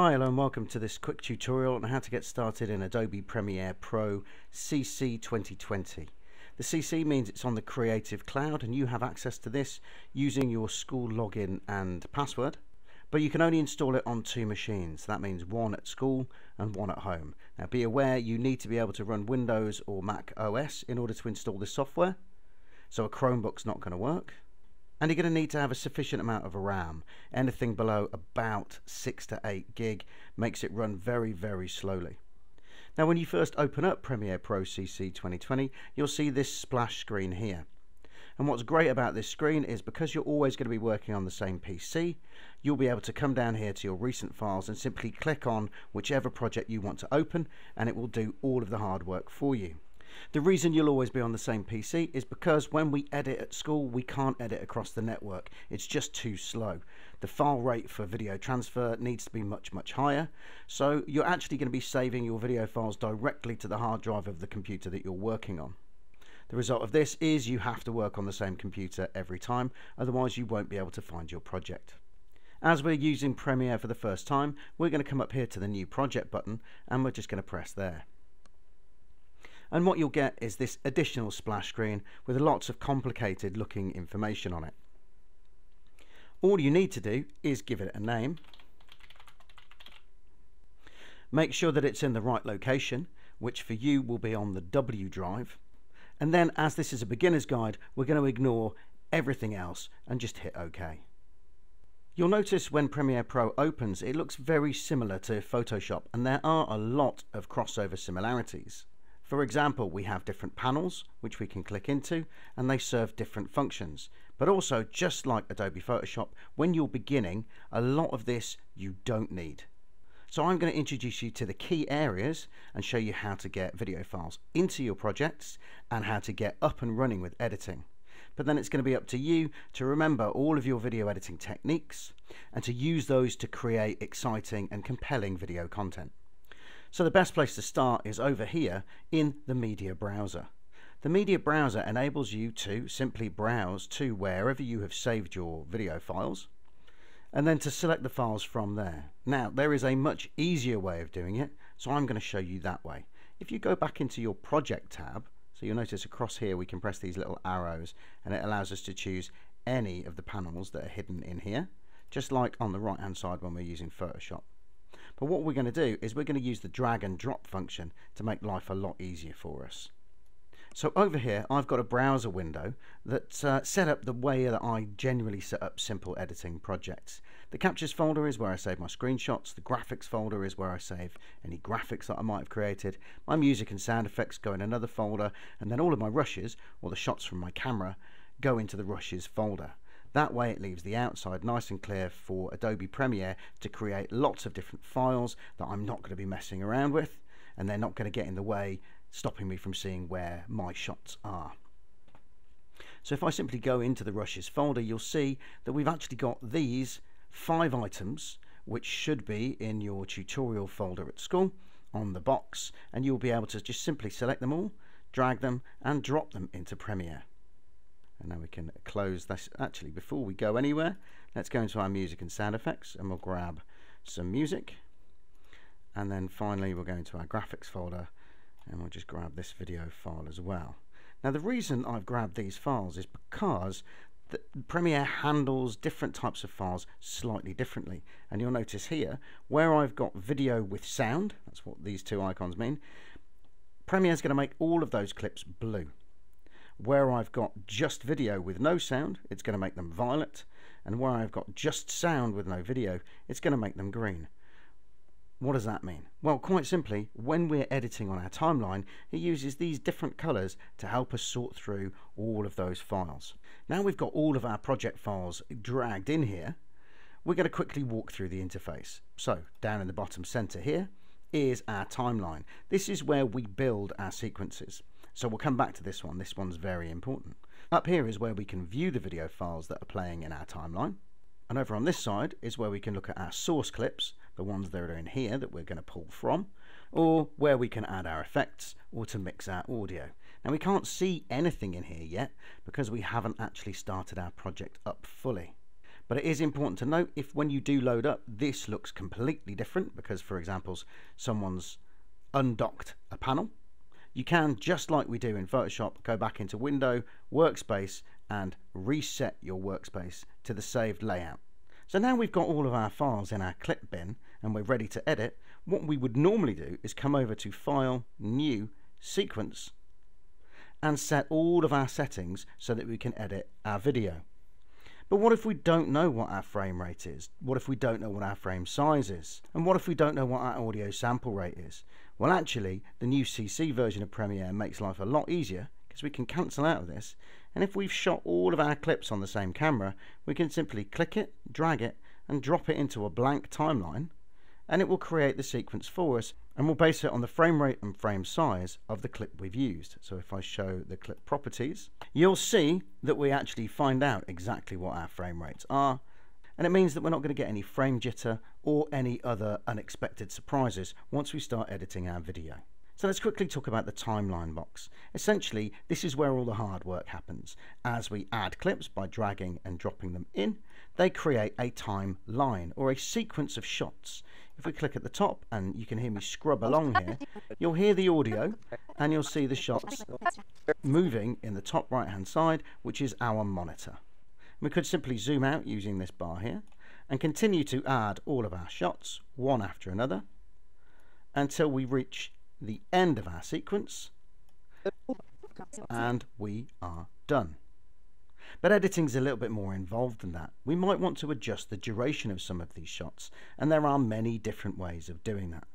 Hi, hello and welcome to this quick tutorial on how to get started in Adobe Premiere Pro CC 2020. The CC means it's on the Creative Cloud and you have access to this using your school login and password. But you can only install it on two machines. That means one at school and one at home. Now be aware you need to be able to run Windows or Mac OS in order to install this software. So a Chromebook's not going to work and you're going to need to have a sufficient amount of RAM. Anything below about 6 to 8 gig makes it run very, very slowly. Now when you first open up Premiere Pro CC 2020, you'll see this splash screen here. And what's great about this screen is because you're always going to be working on the same PC, you'll be able to come down here to your recent files and simply click on whichever project you want to open and it will do all of the hard work for you. The reason you'll always be on the same PC is because when we edit at school, we can't edit across the network. It's just too slow. The file rate for video transfer needs to be much, much higher. So you're actually going to be saving your video files directly to the hard drive of the computer that you're working on. The result of this is you have to work on the same computer every time, otherwise you won't be able to find your project. As we're using Premiere for the first time, we're going to come up here to the New Project button and we're just going to press there and what you'll get is this additional splash screen with lots of complicated looking information on it. All you need to do is give it a name, make sure that it's in the right location, which for you will be on the W drive, and then as this is a beginner's guide, we're going to ignore everything else and just hit OK. You'll notice when Premiere Pro opens, it looks very similar to Photoshop, and there are a lot of crossover similarities. For example, we have different panels which we can click into and they serve different functions. But also, just like Adobe Photoshop, when you're beginning, a lot of this you don't need. So I'm going to introduce you to the key areas and show you how to get video files into your projects and how to get up and running with editing. But then it's going to be up to you to remember all of your video editing techniques and to use those to create exciting and compelling video content. So the best place to start is over here in the media browser. The media browser enables you to simply browse to wherever you have saved your video files and then to select the files from there. Now there is a much easier way of doing it so I'm going to show you that way. If you go back into your project tab so you'll notice across here we can press these little arrows and it allows us to choose any of the panels that are hidden in here just like on the right hand side when we're using Photoshop. But what we're going to do is we're going to use the drag and drop function to make life a lot easier for us. So over here, I've got a browser window that's uh, set up the way that I generally set up simple editing projects. The captures folder is where I save my screenshots. The graphics folder is where I save any graphics that I might have created. My music and sound effects go in another folder. And then all of my rushes, or the shots from my camera, go into the rushes folder. That way it leaves the outside nice and clear for Adobe Premiere to create lots of different files that I'm not going to be messing around with and they're not going to get in the way stopping me from seeing where my shots are. So if I simply go into the rushes folder you'll see that we've actually got these five items which should be in your tutorial folder at school on the box and you'll be able to just simply select them all, drag them and drop them into Premiere and now we can close this. Actually before we go anywhere let's go into our music and sound effects and we'll grab some music. And then finally we'll go into our graphics folder and we'll just grab this video file as well. Now the reason I've grabbed these files is because Premiere handles different types of files slightly differently. And you'll notice here where I've got video with sound that's what these two icons mean Premiere is going to make all of those clips blue where I've got just video with no sound, it's going to make them violet. And where I've got just sound with no video, it's going to make them green. What does that mean? Well, quite simply, when we're editing on our timeline, it uses these different colors to help us sort through all of those files. Now we've got all of our project files dragged in here, we're going to quickly walk through the interface. So, down in the bottom center here is our timeline. This is where we build our sequences. So we'll come back to this one. This one's very important. Up here is where we can view the video files that are playing in our timeline. And over on this side is where we can look at our source clips, the ones that are in here that we're going to pull from, or where we can add our effects or to mix our audio. Now we can't see anything in here yet because we haven't actually started our project up fully. But it is important to note if when you do load up, this looks completely different because, for example, someone's undocked a panel. You can, just like we do in Photoshop, go back into Window, Workspace, and reset your workspace to the saved layout. So now we've got all of our files in our clip bin and we're ready to edit, what we would normally do is come over to File, New, Sequence, and set all of our settings so that we can edit our video. But what if we don't know what our frame rate is? What if we don't know what our frame size is? And what if we don't know what our audio sample rate is? Well, actually, the new CC version of Premiere makes life a lot easier because we can cancel out of this. And if we've shot all of our clips on the same camera, we can simply click it, drag it, and drop it into a blank timeline and it will create the sequence for us and we'll base it on the frame rate and frame size of the clip we've used. So if I show the clip properties, you'll see that we actually find out exactly what our frame rates are and it means that we're not going to get any frame jitter or any other unexpected surprises once we start editing our video. So let's quickly talk about the timeline box. Essentially, this is where all the hard work happens. As we add clips by dragging and dropping them in, they create a timeline or a sequence of shots. If we click at the top, and you can hear me scrub along here, you'll hear the audio and you'll see the shots moving in the top right hand side, which is our monitor. We could simply zoom out using this bar here and continue to add all of our shots, one after another, until we reach the end of our sequence and we are done. But editing's a little bit more involved than that. We might want to adjust the duration of some of these shots, and there are many different ways of doing that.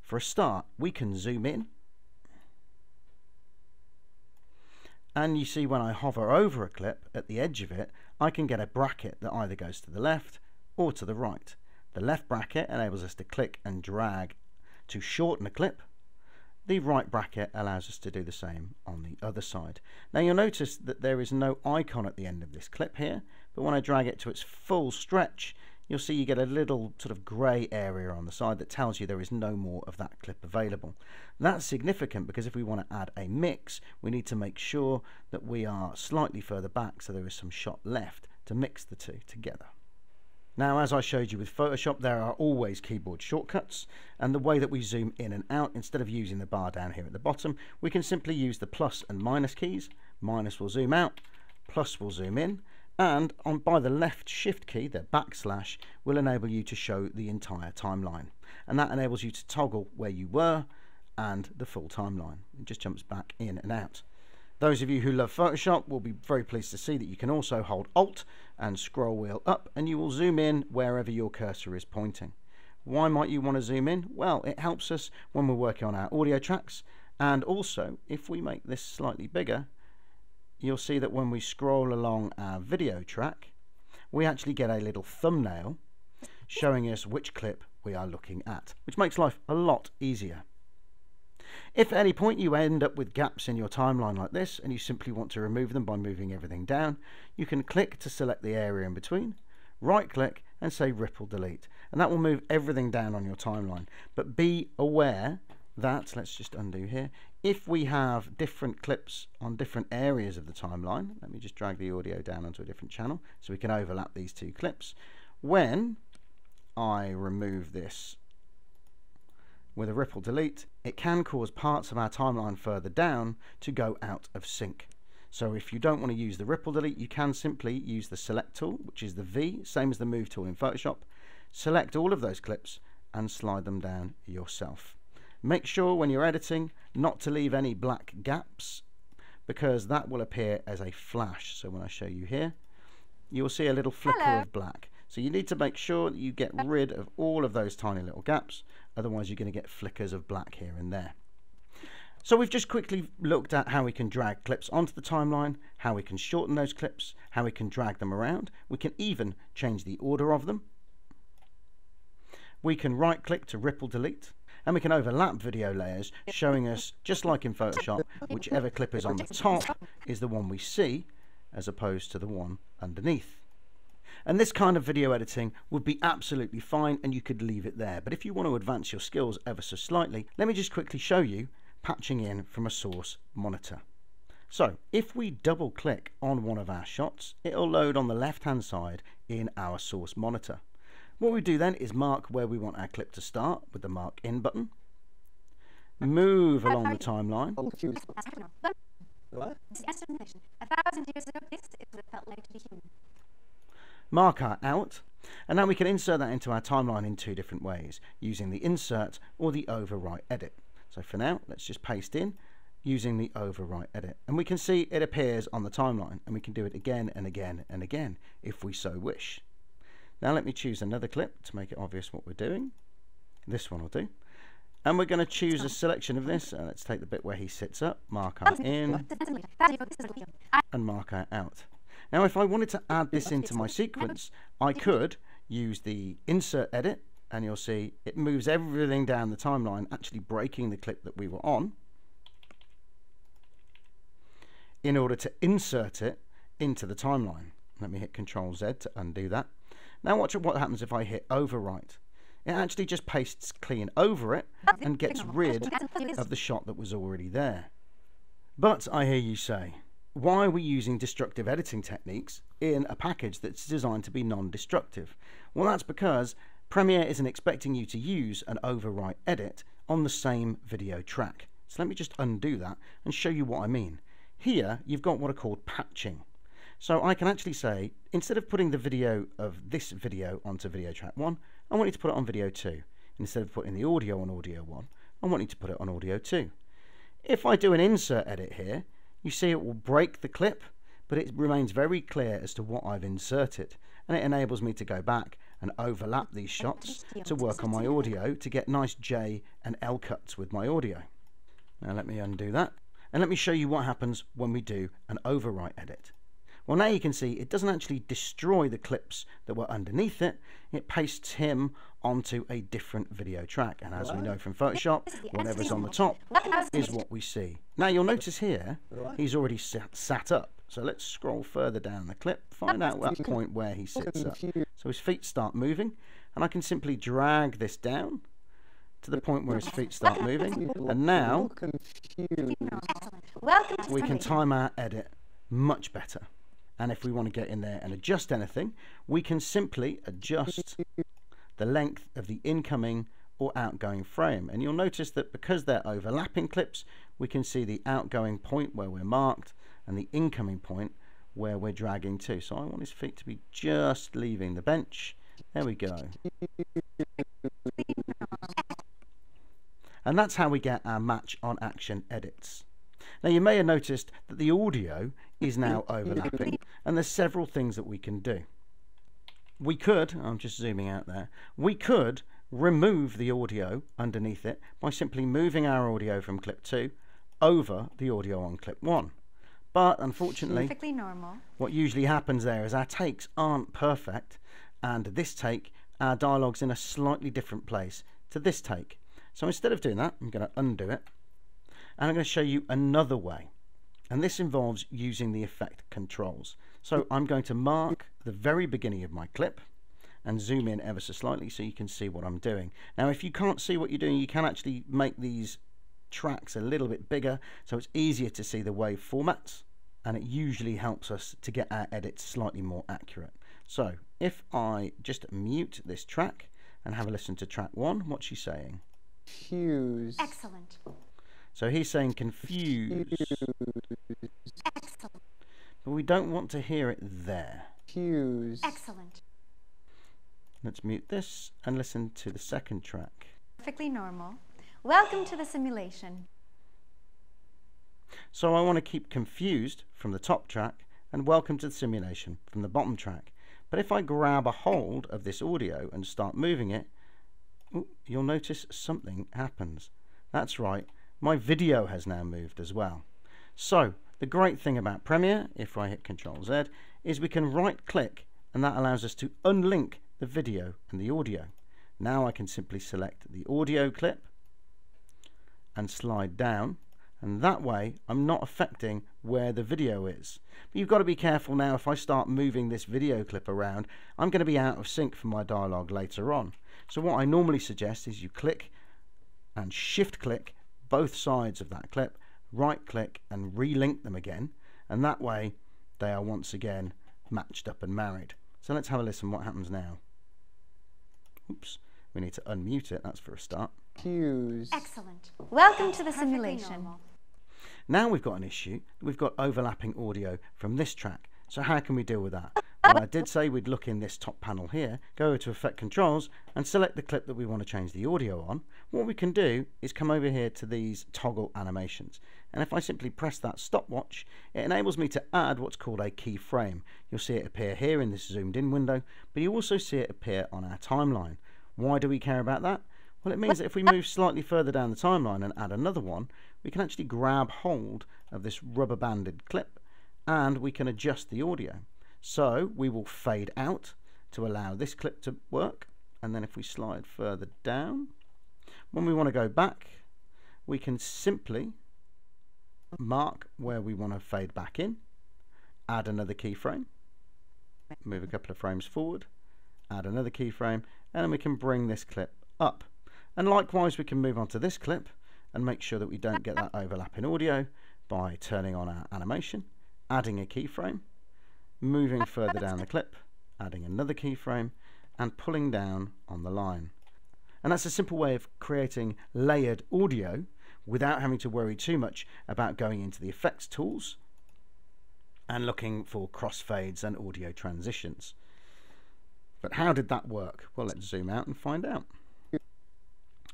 For a start, we can zoom in, and you see when I hover over a clip at the edge of it, I can get a bracket that either goes to the left or to the right. The left bracket enables us to click and drag to shorten a clip, the right bracket allows us to do the same on the other side. Now you'll notice that there is no icon at the end of this clip here, but when I drag it to its full stretch, you'll see you get a little sort of grey area on the side that tells you there is no more of that clip available. That's significant because if we want to add a mix, we need to make sure that we are slightly further back so there is some shot left to mix the two together. Now, as I showed you with Photoshop, there are always keyboard shortcuts, and the way that we zoom in and out, instead of using the bar down here at the bottom, we can simply use the plus and minus keys. Minus will zoom out, plus will zoom in, and on by the left shift key, the backslash, will enable you to show the entire timeline. And that enables you to toggle where you were and the full timeline. It just jumps back in and out. Those of you who love Photoshop will be very pleased to see that you can also hold Alt and scroll wheel up and you will zoom in wherever your cursor is pointing. Why might you want to zoom in? Well, it helps us when we're working on our audio tracks and also if we make this slightly bigger you'll see that when we scroll along our video track we actually get a little thumbnail showing us which clip we are looking at, which makes life a lot easier. If at any point you end up with gaps in your timeline like this and you simply want to remove them by moving everything down, you can click to select the area in between, right click and say ripple delete and that will move everything down on your timeline. But be aware that, let's just undo here, if we have different clips on different areas of the timeline, let me just drag the audio down onto a different channel so we can overlap these two clips. When I remove this with a ripple delete, it can cause parts of our timeline further down to go out of sync. So if you don't want to use the ripple delete, you can simply use the select tool, which is the V, same as the move tool in Photoshop. Select all of those clips and slide them down yourself. Make sure when you're editing not to leave any black gaps because that will appear as a flash. So when I show you here, you'll see a little flicker Hello. of black. So you need to make sure that you get rid of all of those tiny little gaps, otherwise you're going to get flickers of black here and there. So we've just quickly looked at how we can drag clips onto the timeline, how we can shorten those clips, how we can drag them around. We can even change the order of them. We can right click to ripple delete and we can overlap video layers showing us, just like in Photoshop, whichever clip is on the top is the one we see as opposed to the one underneath. And this kind of video editing would be absolutely fine and you could leave it there. But if you want to advance your skills ever so slightly, let me just quickly show you patching in from a source monitor. So if we double click on one of our shots, it'll load on the left hand side in our source monitor. What we do then is mark where we want our clip to start with the mark in button, move along the timeline, mark our out, and now we can insert that into our timeline in two different ways, using the insert or the overwrite edit. So for now, let's just paste in using the overwrite edit. And we can see it appears on the timeline, and we can do it again and again and again if we so wish. Now let me choose another clip to make it obvious what we're doing. This one will do. And we're going to choose a selection of this. Uh, let's take the bit where he sits up, mark our in, and mark our out. Now, if I wanted to add this into my sequence, I could use the insert edit, and you'll see it moves everything down the timeline, actually breaking the clip that we were on, in order to insert it into the timeline. Let me hit Control Z to undo that. Now watch what happens if I hit overwrite. It actually just pastes clean over it and gets rid of the shot that was already there. But I hear you say, why are we using destructive editing techniques in a package that's designed to be non-destructive? Well, that's because Premiere isn't expecting you to use an overwrite edit on the same video track. So let me just undo that and show you what I mean. Here, you've got what are called patching. So I can actually say, instead of putting the video of this video onto video track 1, I want you to put it on video 2. Instead of putting the audio on audio 1, I want you to put it on audio 2. If I do an insert edit here, you see it will break the clip, but it remains very clear as to what I've inserted, and it enables me to go back and overlap these shots to work on my audio to get nice J and L cuts with my audio. Now let me undo that. And let me show you what happens when we do an overwrite edit. Well, now you can see it doesn't actually destroy the clips that were underneath it. It pastes him onto a different video track. And as we know from Photoshop, whatever's on the top is what we see. Now you'll notice here, he's already sat, sat up. So let's scroll further down the clip, find out that point where he sits up. So his feet start moving, and I can simply drag this down to the point where his feet start moving. And now we can time our edit much better. And if we want to get in there and adjust anything, we can simply adjust the length of the incoming or outgoing frame. And you'll notice that because they're overlapping clips, we can see the outgoing point where we're marked and the incoming point where we're dragging to. So I want his feet to be just leaving the bench. There we go. And that's how we get our match on action edits. Now you may have noticed that the audio is now mm. overlapping and there's several things that we can do. We could, I'm just zooming out there, we could remove the audio underneath it by simply moving our audio from clip 2 over the audio on clip 1. But unfortunately, what usually happens there is our takes aren't perfect and this take, our dialogue's in a slightly different place to this take. So instead of doing that, I'm going to undo it. And I'm going to show you another way. And this involves using the effect controls. So I'm going to mark the very beginning of my clip and zoom in ever so slightly so you can see what I'm doing. Now if you can't see what you're doing, you can actually make these tracks a little bit bigger so it's easier to see the wave formats and it usually helps us to get our edits slightly more accurate. So if I just mute this track and have a listen to track one, what's she saying? Fuse. Excellent. So he's saying confuse. Excellent. But we don't want to hear it there. Fuse. Excellent. Let's mute this and listen to the second track. Perfectly normal. Welcome to the simulation. So I want to keep confused from the top track and welcome to the simulation from the bottom track. But if I grab a hold of this audio and start moving it, you'll notice something happens. That's right, my video has now moved as well. So, the great thing about Premiere, if I hit Control Z, is we can right click and that allows us to unlink the video and the audio. Now I can simply select the audio clip and slide down and that way I'm not affecting where the video is. But you've got to be careful now if I start moving this video clip around I'm going to be out of sync for my dialogue later on. So what I normally suggest is you click and shift click both sides of that clip, right click and relink them again and that way they are once again matched up and married. So let's have a listen what happens now. Oops, we need to unmute it, that's for a start. Fuse. Excellent. Welcome to the simulation. Now we've got an issue, we've got overlapping audio from this track. So how can we deal with that? Well, I did say we'd look in this top panel here, go over to Effect Controls and select the clip that we want to change the audio on. What we can do is come over here to these toggle animations. And if I simply press that stopwatch, it enables me to add what's called a keyframe. You'll see it appear here in this zoomed in window, but you also see it appear on our timeline. Why do we care about that? Well, it means that if we move slightly further down the timeline and add another one, we can actually grab hold of this rubber banded clip and we can adjust the audio. So we will fade out to allow this clip to work. And then if we slide further down, when we want to go back, we can simply mark where we want to fade back in, add another keyframe, move a couple of frames forward, add another keyframe, and then we can bring this clip up. And likewise, we can move on to this clip and make sure that we don't get that overlap in audio by turning on our animation adding a keyframe, moving further down the clip, adding another keyframe, and pulling down on the line. And that's a simple way of creating layered audio without having to worry too much about going into the effects tools and looking for crossfades and audio transitions. But how did that work? Well, let's zoom out and find out.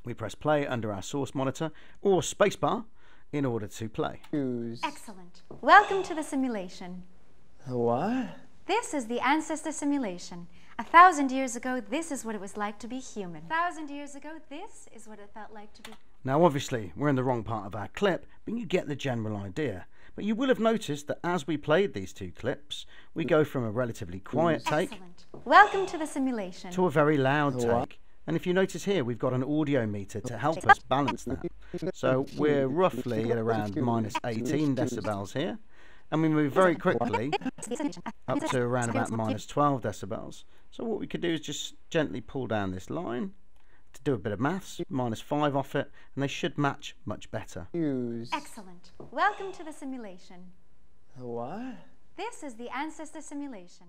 We press play under our source monitor or spacebar in order to play. Excellent. Welcome to the simulation. What? This is the ancestor simulation. A thousand years ago, this is what it was like to be human. A thousand years ago, this is what it felt like to be. Now, obviously, we're in the wrong part of our clip, but you get the general idea. But you will have noticed that as we played these two clips, we go from a relatively quiet take Excellent. Welcome to the simulation. to a very loud take. And if you notice here, we've got an audio meter to help us balance that. So we're roughly at around minus 18 decibels here. And we move very quickly up to around about minus 12 decibels. So what we could do is just gently pull down this line to do a bit of maths, minus 5 off it, and they should match much better. Fuse. Excellent. Welcome to the simulation. What? This is the ancestor simulation.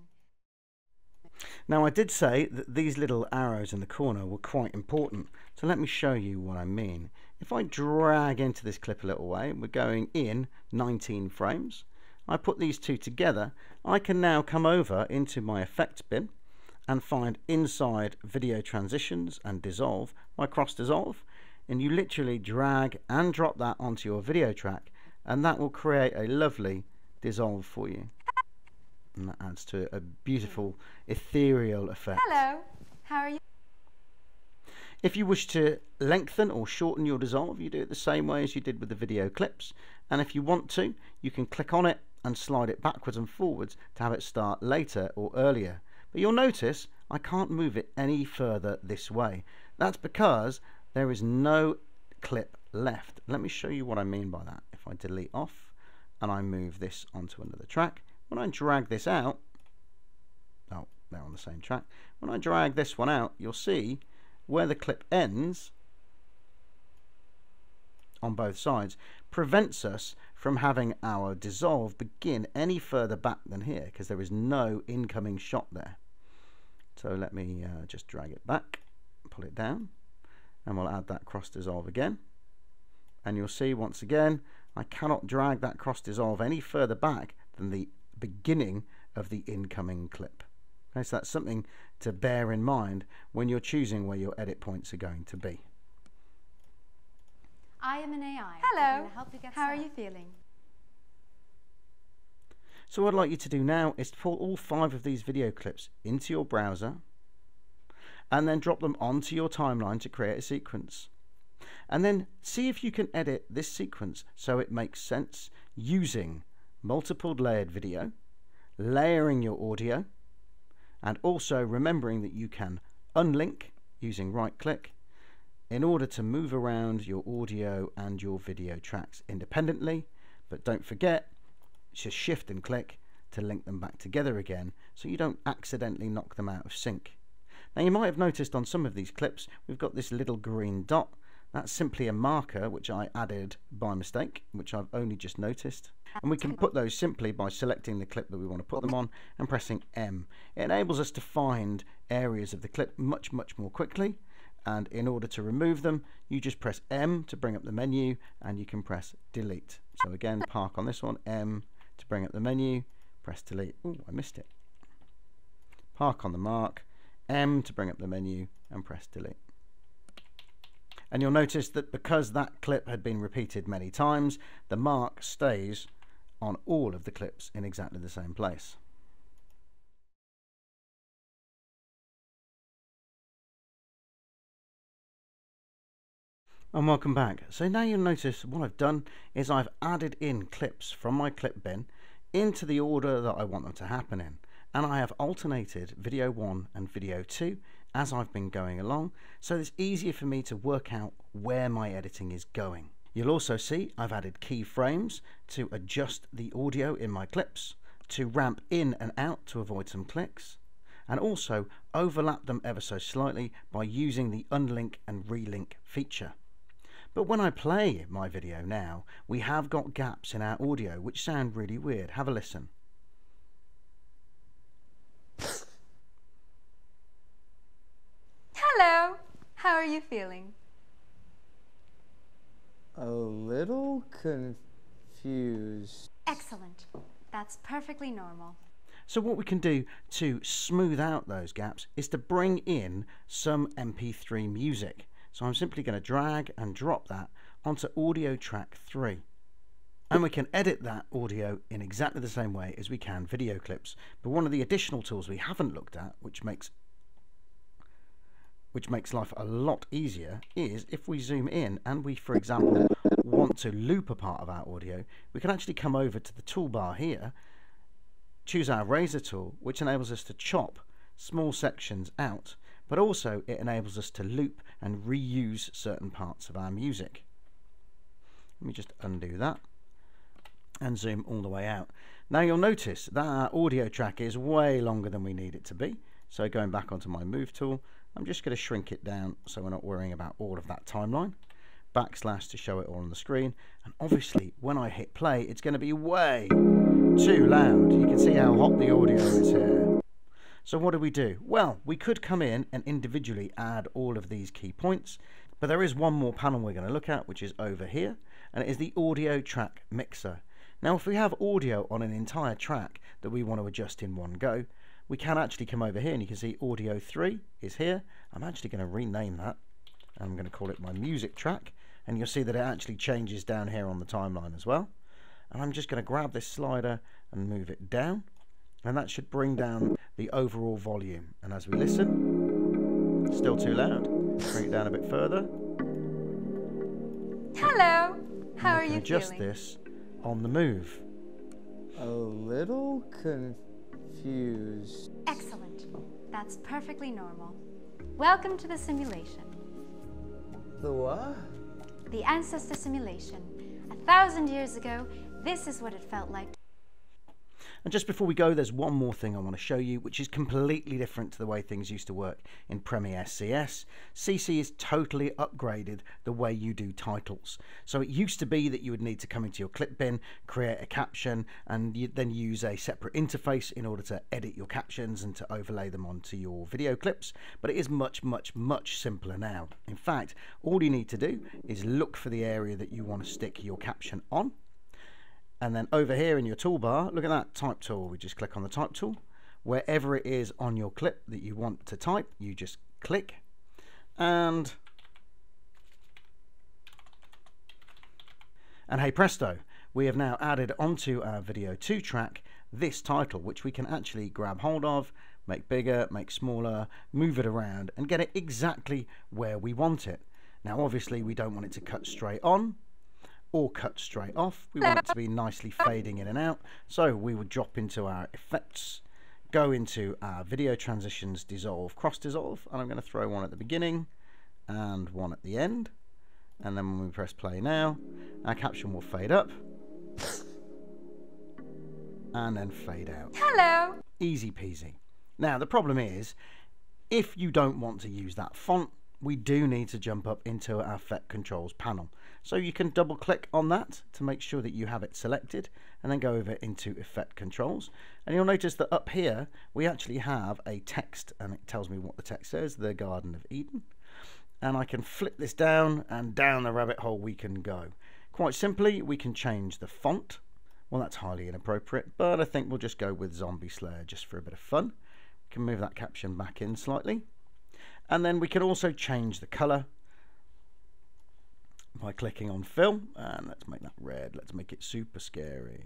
Now I did say that these little arrows in the corner were quite important, so let me show you what I mean. If I drag into this clip a little way, we're going in 19 frames. I put these two together, I can now come over into my effects bin and find inside video transitions and dissolve my cross dissolve and you literally drag and drop that onto your video track and that will create a lovely dissolve for you. And that adds to a beautiful ethereal effect. Hello. How are you? If you wish to lengthen or shorten your dissolve, you do it the same way as you did with the video clips. And if you want to, you can click on it and slide it backwards and forwards to have it start later or earlier. But you'll notice I can't move it any further this way. That's because there is no clip left. Let me show you what I mean by that. If I delete off and I move this onto another track, when I drag this out, oh, they're on the same track. When I drag this one out, you'll see where the clip ends on both sides prevents us from having our dissolve begin any further back than here because there is no incoming shot there. So let me uh, just drag it back, pull it down, and we'll add that cross dissolve again. And you'll see once again, I cannot drag that cross dissolve any further back than the beginning of the incoming clip. Okay, so that's something to bear in mind when you're choosing where your edit points are going to be. I am an AI. Hello. help you get How are you feeling? So what I'd like you to do now is to pull all five of these video clips into your browser and then drop them onto your timeline to create a sequence. And then see if you can edit this sequence so it makes sense using multiple layered video, layering your audio, and also remembering that you can unlink using right click in order to move around your audio and your video tracks independently. But don't forget to shift and click to link them back together again so you don't accidentally knock them out of sync. Now you might have noticed on some of these clips we've got this little green dot That's simply a marker which I added by mistake, which I've only just noticed. And we can put those simply by selecting the clip that we want to put them on and pressing M. It enables us to find areas of the clip much, much more quickly. And in order to remove them, you just press M to bring up the menu and you can press delete. So again, park on this one, M to bring up the menu, press delete. Oh, I missed it. Park on the mark, M to bring up the menu and press delete. And you'll notice that because that clip had been repeated many times, the mark stays on all of the clips in exactly the same place. And welcome back. So now you'll notice what I've done is I've added in clips from my clip bin into the order that I want them to happen in. And I have alternated video 1 and video 2 as I've been going along, so it's easier for me to work out where my editing is going. You'll also see I've added keyframes to adjust the audio in my clips, to ramp in and out to avoid some clicks, and also overlap them ever so slightly by using the unlink and relink feature. But when I play my video now, we have got gaps in our audio which sound really weird. Have a listen. Hello! How are you feeling? A little confused. Excellent. That's perfectly normal. So what we can do to smooth out those gaps is to bring in some MP3 music. So I'm simply going to drag and drop that onto audio track 3. And we can edit that audio in exactly the same way as we can video clips. But one of the additional tools we haven't looked at, which makes which makes life a lot easier, is if we zoom in and we, for example, want to loop a part of our audio, we can actually come over to the toolbar here, choose our razor tool, which enables us to chop small sections out, but also it enables us to loop and reuse certain parts of our music. Let me just undo that and zoom all the way out. Now you'll notice that our audio track is way longer than we need it to be. So going back onto my move tool, I'm just going to shrink it down so we're not worrying about all of that timeline. Backslash to show it all on the screen. And obviously, when I hit play, it's going to be way too loud. You can see how hot the audio is here. So what do we do? Well, we could come in and individually add all of these key points, but there is one more panel we're going to look at, which is over here, and it is the audio track mixer. Now, if we have audio on an entire track that we want to adjust in one go, we can actually come over here and you can see audio 3 is here. I'm actually going to rename that. I'm going to call it my music track. And you'll see that it actually changes down here on the timeline as well. And I'm just going to grab this slider and move it down. And that should bring down the overall volume. And as we listen, still too loud. Bring it down a bit further. Hello! How are you adjust feeling? this on the move. A little confused. Excellent. That's perfectly normal. Welcome to the simulation. The what? The ancestor simulation. A thousand years ago, this is what it felt like And just before we go, there's one more thing I want to show you, which is completely different to the way things used to work in Premiere CS. CC is totally upgraded the way you do titles. So it used to be that you would need to come into your clip bin, create a caption, and then use a separate interface in order to edit your captions and to overlay them onto your video clips. But it is much, much, much simpler now. In fact, all you need to do is look for the area that you want to stick your caption on and then over here in your toolbar, look at that type tool. We just click on the type tool. Wherever it is on your clip that you want to type, you just click. And, and hey presto, we have now added onto our video 2 track this title, which we can actually grab hold of, make bigger, make smaller, move it around, and get it exactly where we want it. Now obviously we don't want it to cut straight on, or cut straight off. We want it to be nicely fading in and out. So we would drop into our effects, go into our video transitions, dissolve, cross dissolve, and I'm going to throw one at the beginning and one at the end. And then when we press play now, our caption will fade up and then fade out. Hello! Easy peasy. Now, the problem is, if you don't want to use that font, we do need to jump up into our effect controls panel. So you can double click on that to make sure that you have it selected and then go over into effect controls. And you'll notice that up here we actually have a text and it tells me what the text says, the Garden of Eden. And I can flip this down and down the rabbit hole we can go. Quite simply, we can change the font. Well, that's highly inappropriate, but I think we'll just go with Zombie Slayer just for a bit of fun. We can move that caption back in slightly. And then we can also change the colour by clicking on fill and let's make that red. Let's make it super scary.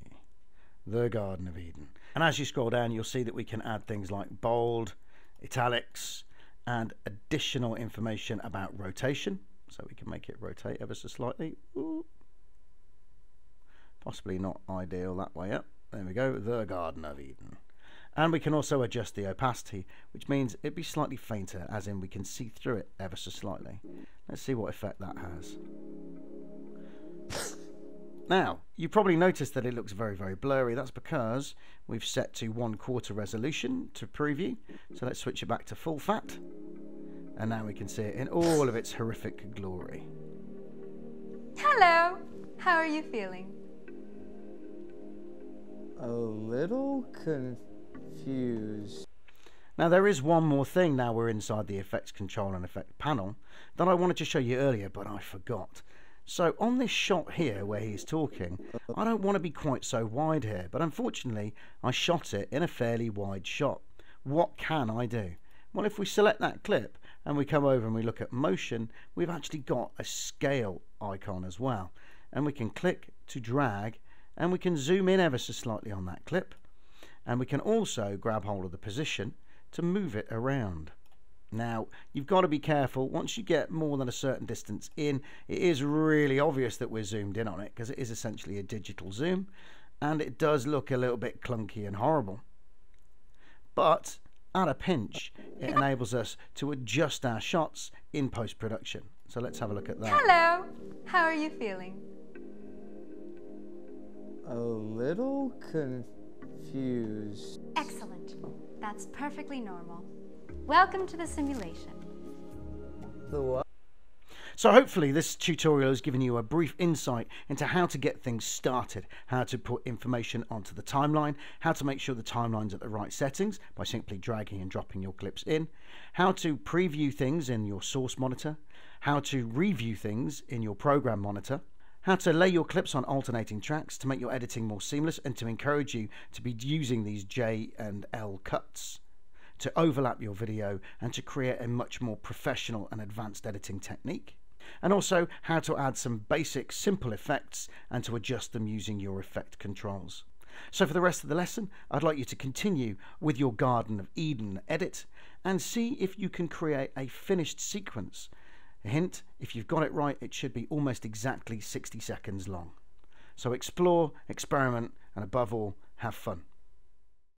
The Garden of Eden. And as you scroll down you'll see that we can add things like bold italics and additional information about rotation. So we can make it rotate ever so slightly. Ooh. possibly not ideal that way up. There we go. The Garden of Eden and we can also adjust the opacity which means it'd be slightly fainter as in we can see through it ever so slightly let's see what effect that has now, you probably noticed that it looks very, very blurry. That's because we've set to one quarter resolution to preview. So let's switch it back to full fat. And now we can see it in all of its horrific glory. Hello! How are you feeling? A little confused. Now there is one more thing now we're inside the effects control and effect panel that I wanted to show you earlier but I forgot. So on this shot here where he's talking, I don't want to be quite so wide here, but unfortunately I shot it in a fairly wide shot. What can I do? Well, if we select that clip and we come over and we look at motion, we've actually got a scale icon as well. And we can click to drag and we can zoom in ever so slightly on that clip. And we can also grab hold of the position to move it around. Now, you've got to be careful. Once you get more than a certain distance in, it is really obvious that we're zoomed in on it because it is essentially a digital zoom and it does look a little bit clunky and horrible. But at a pinch, it enables us to adjust our shots in post-production. So let's have a look at that. Hello! How are you feeling? A little confused. Excellent. That's perfectly normal. Welcome to the simulation. The what? So hopefully this tutorial has given you a brief insight into how to get things started, how to put information onto the timeline, how to make sure the timeline's at the right settings by simply dragging and dropping your clips in, how to preview things in your source monitor, how to review things in your program monitor, how to lay your clips on alternating tracks to make your editing more seamless and to encourage you to be using these J and L cuts to overlap your video and to create a much more professional and advanced editing technique. And also how to add some basic simple effects and to adjust them using your effect controls. So for the rest of the lesson, I'd like you to continue with your Garden of Eden edit and see if you can create a finished sequence. Hint, if you've got it right, it should be almost exactly 60 seconds long. So explore, experiment, and above all, have fun.